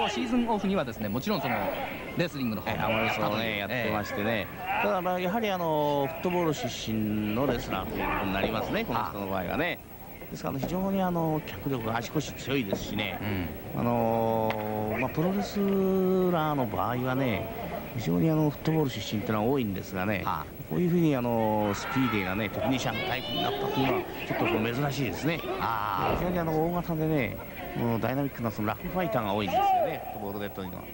方シーズンオフにはですねもちろんそのレスリングの方アマレスをねやってましてね、えー、ただまあやはりあのフットボール出身のレスラーということになりますねこの人の場合はね。ですから非常にあの脚力が足腰強いですしね、うん、あのまあ、プロレスラーの場合はね非常にあのフットボール出身というのは多いんですがね、はあ、こういうふうにあのスピーディーな、ね、テクニシャンタイプになったというのはちょっと珍しいですね。あ非常にあの大型でねダイナミックなそのラフファイターが多いんですよね。ボールでというのは。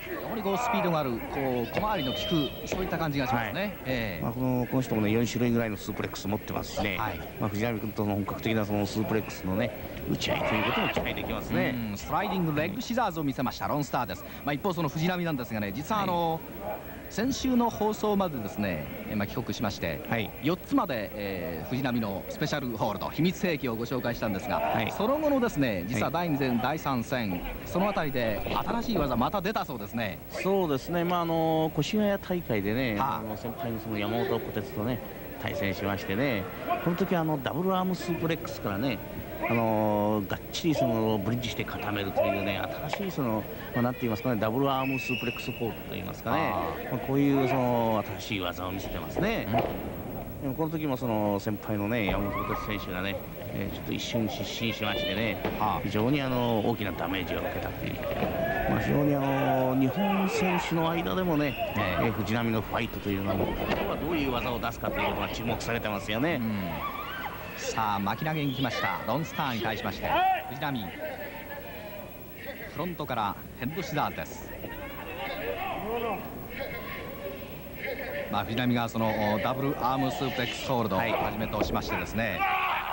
非常にこうスピードがあるこう小回りの利くそういった感じがしますね、はい。えー、まあ、このこの人もね4種類ぐらいのスープレックス持ってますしね、はい、まあ、藤波君との本格的なそのスープレックスのね打ち合いということも期待できますね。スライディングレッグシザーズを見せましたロンスターです、まあ、一方その藤波なんですがね実はあの、はい先週の放送までですね、まあ、帰国しまして、はい、4つまで、えー、藤波のスペシャルホールド秘密兵器をご紹介したんですが、はい、その後のですね実は第2戦、はい、第3戦その辺りで新しい技また出たそうですね。そうですね。まああの越谷大会でね、はあ、あの先輩のその山本虎鉄とね対戦しましてねこの時あのダブルアームスープレックスからねあのがっちりそのブリッジして固めるというね新しいその、まあ、なんて言いますかねダブルアームスープレックスフォークと言いますかねまあ、こういうその新しい技を見せてますね。でもこの時もその先輩のね山本哲選手がね、えー、ちょっと一瞬失神しましてね、非常にあの大きなダメージを受けたという、まあ、非常にあの日本選手の間でもね、えー、藤波のファイトというのは今日はどういう技を出すかということが注目されてますよね。うん。さあ巻き投げに来ました。ロンスターに対しまして藤波フロントからヘッドシザーズです。まあ、藤波がそのダブルアームスープレックスホールドをはじめとしましてですね、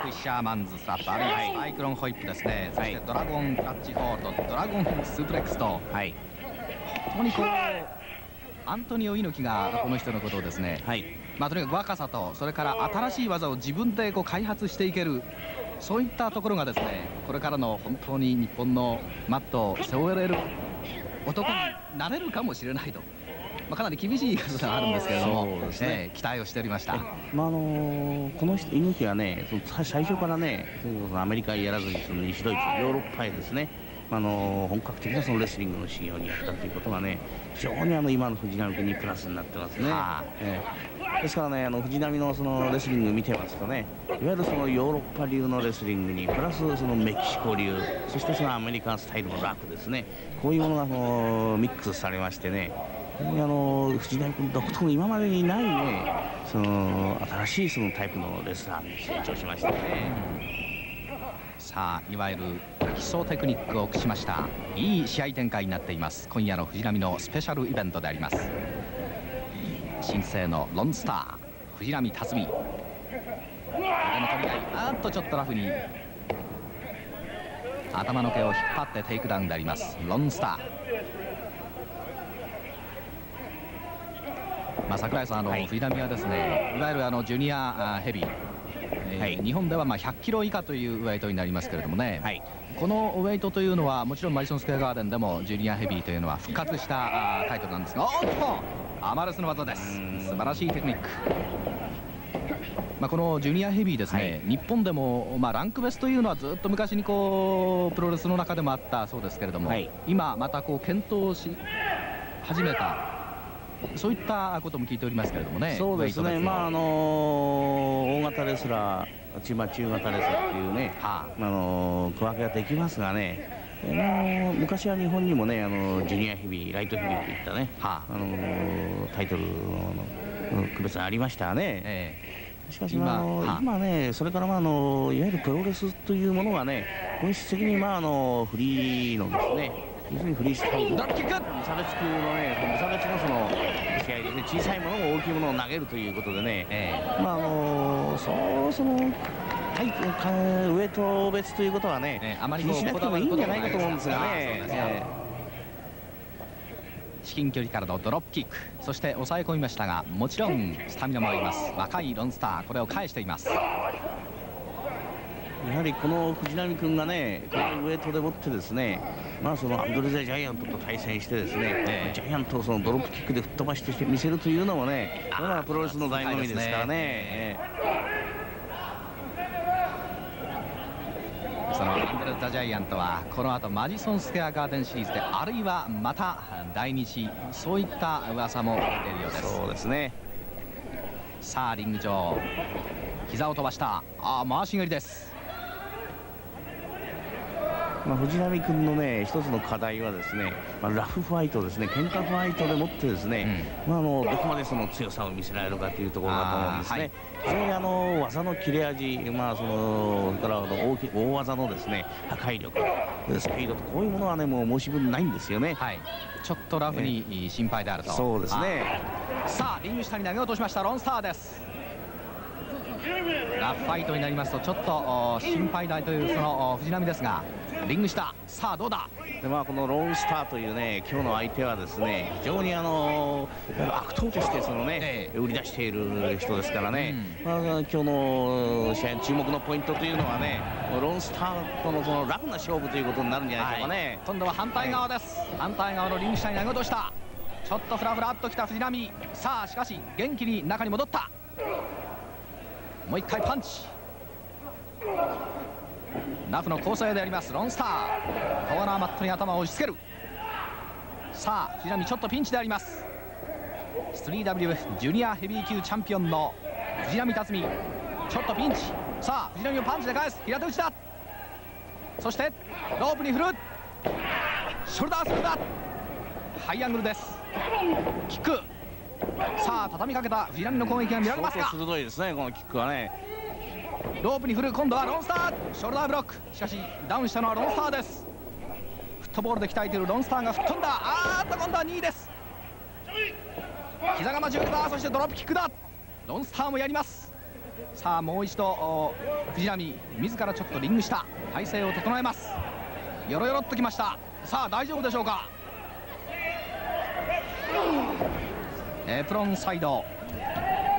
フィッシャーマンズスラップあるいはサイクロンホイップですね、そしてドラゴンクラッチホールドドラゴンスープレックスと、はい、本当にこうアントニオ猪木がこの人のことをですね、はい、まあ、とにかく若さとそれから新しい技を自分でこう開発していけるそういったところがですねこれからの本当に日本のマットを背負えれる男になれるかもしれないと。まあ、かなり厳しい言い方があるんですけれども、ね、期待をしておりました、まああのー、この人猪木はね最初からねアメリカやらずにその西ドイツヨーロッパへですね。あの本格的なそのレスリングの修行にやったということがね非常にあの今の藤波君にプラスになってますね。はあ。えー、ですからねあの藤波のそのレスリング見てますとねいわゆるそのヨーロッパ流のレスリングにプラスそのメキシコ流そしてそのアメリカンスタイルのラックですね。こういうものがあのミックスされましてねあの藤波君独特の今までにないねその新しいそのタイプのレスラーに成長しましたね。さあいわゆる基礎テクニックを駆使しましたいい試合展開になっています。今夜の藤波のスペシャルイベントであります。新生のロンスター藤波辰巳、腕の取り合いあっとちょっとラフに頭の毛を引っ張ってテイクダウンでありますロンスターまあ、櫻井さんあの、はい、藤波はですね。いわゆるあのジュニアヘビ。ーはい、日本ではまあ100キロ以下というウェイトになりますけれどもね、はい、このウェイトというのはもちろんマリソンスクエアガーデンでもジュニアヘビーというのは復活したタイトルなんですがおっとアマルスの技です。素晴らしいテクニック。まあ、このジュニアヘビーですね、はい、日本でも、まあ、ランク別というのはずっと昔にこうプロレスの中でもあったそうですけれども、はい、今またこう検討し始めたそういったことも聞いておりますけれどもね。そうですね。まああの大型レスラー、千葉中型レスラーっていうね、はあ、あの区分けができますがね。あの昔は日本にもねあのジュニアヘビーライトヘビーといったね、はあ、あのタイトルの区別がありましたね。ええ、しかし今,、あ、今ねそれからまああのいわゆるプロレスというものがね本質的にまああのフリーのですね要するにフリースタイル。無差別級のね無差別のその試合でね小さいものも大きいものを投げるということでね、えー、まああのー、そうそのはい、ウエイト別ということはね、えー、あまり気にしなくてもいいんじゃないかと思うんですがね。至近距離からのドロップキック。そして抑え込みましたがもちろんスタミナもあります。若いロンスターこれを返していますやはりこの藤波君がね、このウエイトでもってですね、まあそのアンドレゼ・ジャイアントと対戦してですね、えー、ジャイアントをそのドロップキックで吹っ飛ばしてみせるというのもね、これはプロレスの醍醐味ですからね。そのアンドル・ザ・ジャイアントはこの後マジソン・スクエア・ガーデンシリーズであるいはまた来日そういった噂も出るようです。そうですね。さあリング上。膝を飛ばした。あ回し蹴りですまあ、藤波君のね一つの課題はですね、まあ、ラフファイトですね喧嘩ファイトでもってですね、うん、まあ、あのどこまでその強さを見せられるかというところだと思うんですね、はい、非常にあの技の切れ味、まあ、そのそれから大き大技のですね破壊力スピードとこういうものはねもう申し分ないんですよね、はい、ちょっとラフに心配であると、そうですね。さあリング下に投げ落としました。ロンスターです。ラフファイトになりますとちょっと心配だというその藤波ですがリング下。さあどうだ？でまあこのローンスターというね今日の相手はですね非常にあの悪党としてそのね、ええ、売り出している人ですからね、うん、まあ、今日の試合注目のポイントというのはねローンスターとのそのラフな勝負ということになるんじゃないでしょうかね、はい、今度は反対側です、はい、反対側のリング下に投げ落とした。ちょっとフラフラっときた藤波。さあしかし元気に中に戻った。もう一回パンチラフの交差でありますロンスター。コーナーマットに頭を押し付ける。さあ藤波ちょっとピンチであります。3WF ジュニアヘビー級チャンピオンの藤波辰巳ちょっとピンチ。さあ藤波をパンチで返す。平手打ちだ。そしてロープに振る。ショルダースルー。だハイアングルです。キック。さあ畳みかけた藤波の攻撃が見られますか？鋭いですねこのキックはね。ロープに振る今度はロンスターショルダーブロック。しかしダウンしたのはロンスターです。フットボールで鍛えているロンスターが吹っ飛んだ。あーっと今度は2位です。膝が待ち受けたそしてドロップキックだ。ロンスターもやります。さあもう一度藤波自らちょっとリングした。体勢を整えます。よろよろっときました。さあ大丈夫でしょうか。エプロンサイド。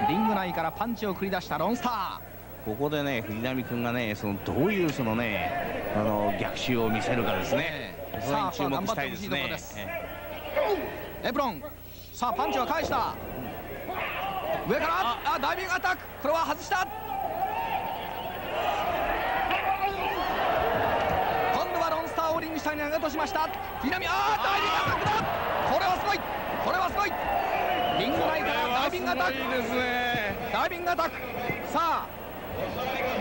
リング内からパンチを繰り出したロンスター。ここでね藤波君がねそのどういうそのねあの逆襲を見せるかですね、えー、それに注目したいですね。エプロンさあパンチは返した。上からあ。ダイビングアタック。これは外した。今度はロンスターをリング下に投げ落としました。藤波あダイビングアタックだ。これはすごい。これはすごい。リング内からダイビングアタック。ダイビングアタック。さあ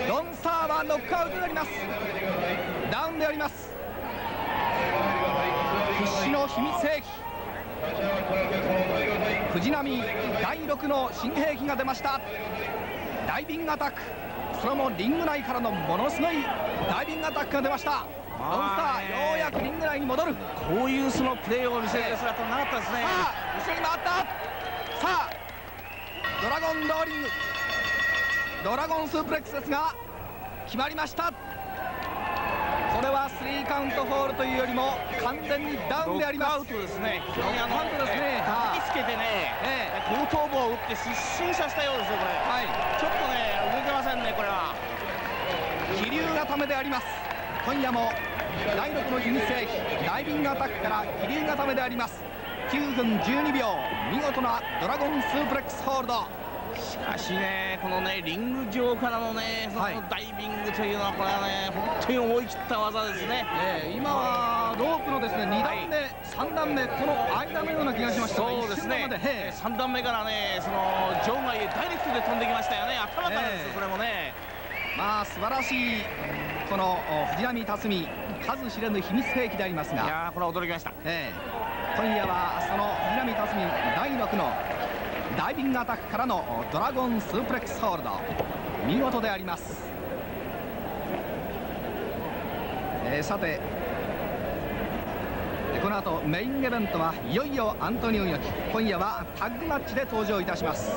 ロンスターはノックアウトであります。ダウンであります。必死の秘密兵器。藤波第6の新兵器が出ました。ダイビングアタック。それもリング内からのものすごいダイビングアタックが出ました。ロンスターようやくリング内に戻る。こういうそのプレーを見せる姿なかったですね。さあ後ろに回った。さあドラゴンローリングドラゴンスープレックスですが決まりました。これはスリーカウントホールというよりも完全にダウンであります。アウトですね。非常にアウトですね。引きつけてね、ええ、後頭部を打って失神させたようですよこれ。はい。ちょっとね動けませんねこれは。気流がためであります。今夜も第6の人生ダイビングアタックから気流がためであります。9分12秒見事なドラゴンスープレックスホールドしかしねこのねリング上からのねそのダイビングというのはこれはね本当に思い切った技ですね、えー、今はロープのですね2段目、はい、3段目この間のような気がしました。そうですね。3段目からねその場外へダイレクトで飛んできましたよね。頭からです、えー、これもね。まあ素晴らしいこの藤波辰巳数知れぬ秘密兵器でありますが。いやこれは驚きました、えー今夜はその藤波辰巳第6のダイビングアタックからのドラゴンスープレックスホールド。見事であります、えー、さてこの後メインイベントはいよいよアントニオ猪木。今夜はタッグマッチで登場いたします。